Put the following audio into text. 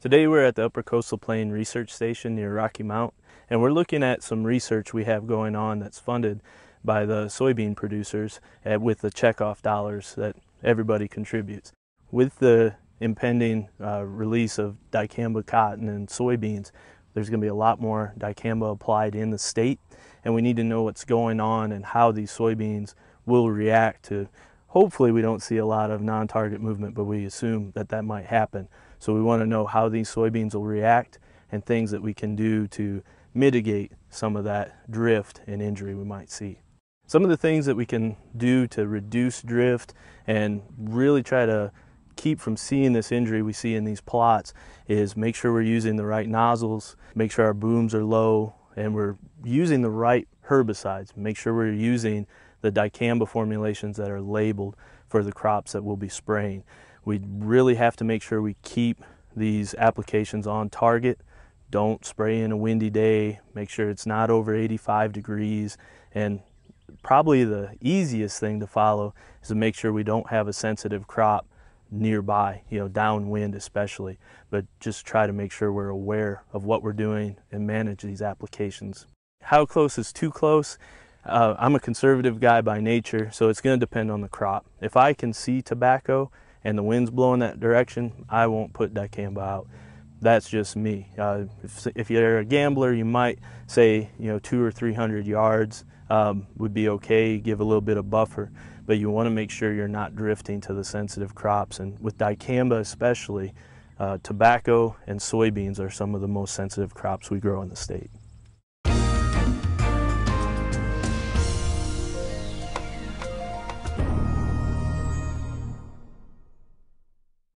Today we're at the Upper Coastal Plain Research Station near Rocky Mount, and we're looking at some research we have going on that's funded by the soybean producers with the checkoff dollars that everybody contributes. With the impending uh, release of dicamba cotton and soybeans, there's going to be a lot more dicamba applied in the state, and we need to know what's going on and how these soybeans will react to. Hopefully, we don't see a lot of non target movement, but we assume that that might happen. So, we want to know how these soybeans will react and things that we can do to mitigate some of that drift and injury we might see. Some of the things that we can do to reduce drift and really try to keep from seeing this injury we see in these plots is make sure we're using the right nozzles, make sure our booms are low, and we're using the right herbicides. Make sure we're using the dicamba formulations that are labeled for the crops that we'll be spraying. We really have to make sure we keep these applications on target. Don't spray in a windy day. Make sure it's not over 85 degrees. And probably the easiest thing to follow is to make sure we don't have a sensitive crop nearby, you know, downwind especially, but just try to make sure we're aware of what we're doing and manage these applications. How close is too close? Uh, I'm a conservative guy by nature, so it's going to depend on the crop. If I can see tobacco and the wind's blowing that direction, I won't put dicamba out. That's just me. Uh, if, if, you're a gambler, you might say, you know, two or three hundred yards um, would be okay, give a little bit of buffer but you want to make sure you're not drifting to the sensitive crops. And with dicamba especially, uh, tobacco and soybeans are some of the most sensitive crops we grow in the state.